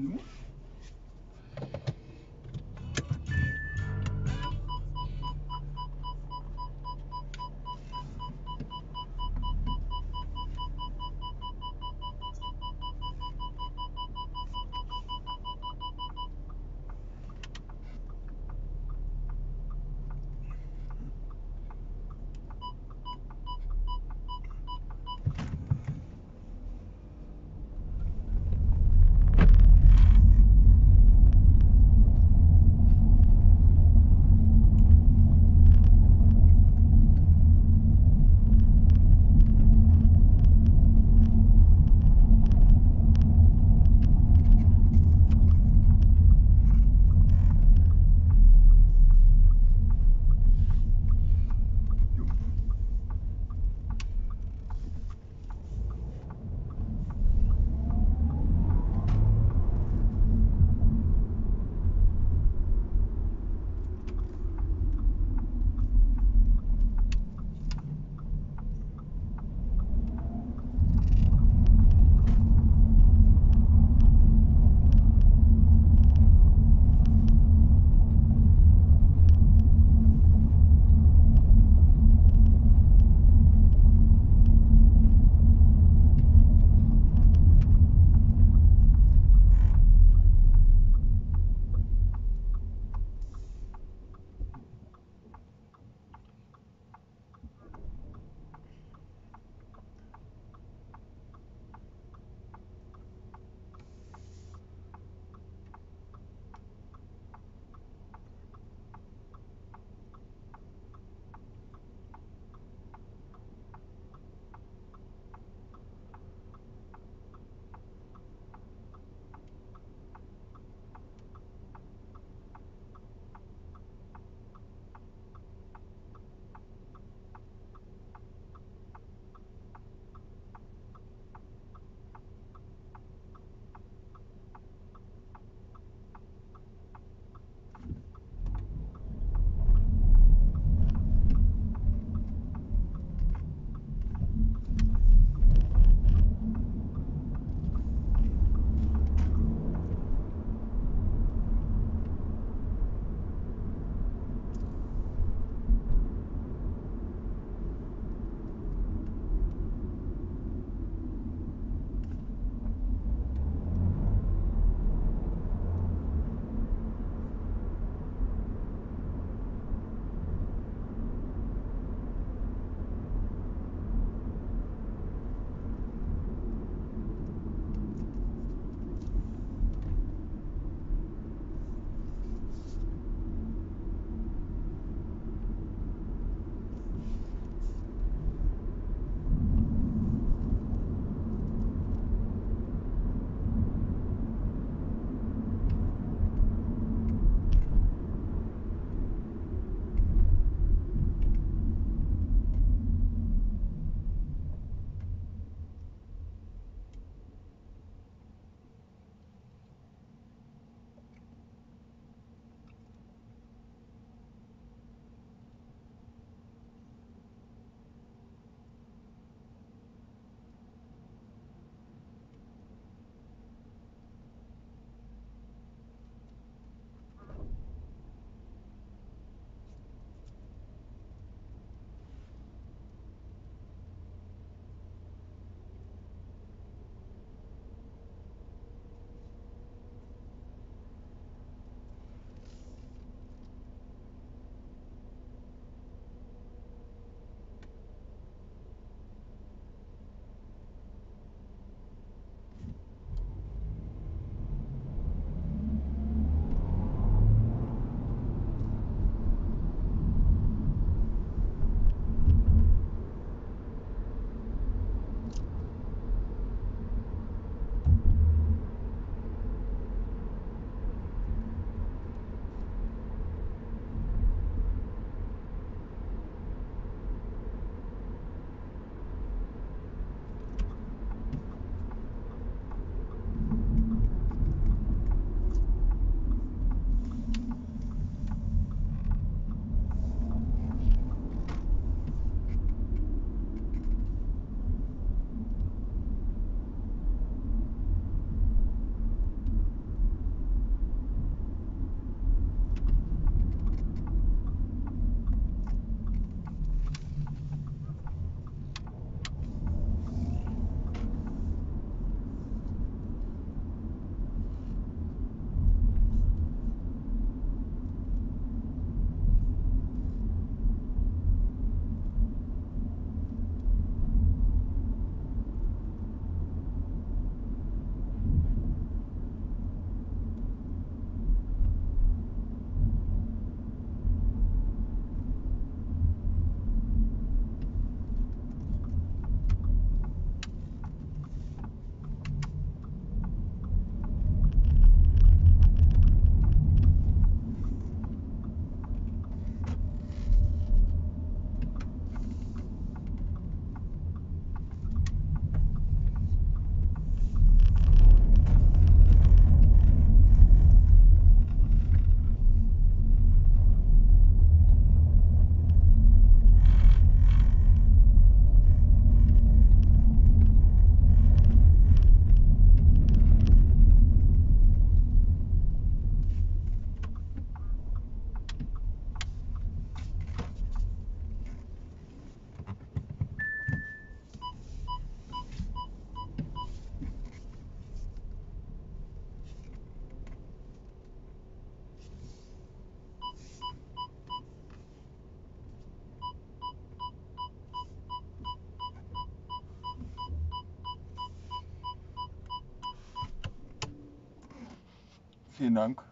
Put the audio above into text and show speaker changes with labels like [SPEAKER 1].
[SPEAKER 1] No. Vielen Dank.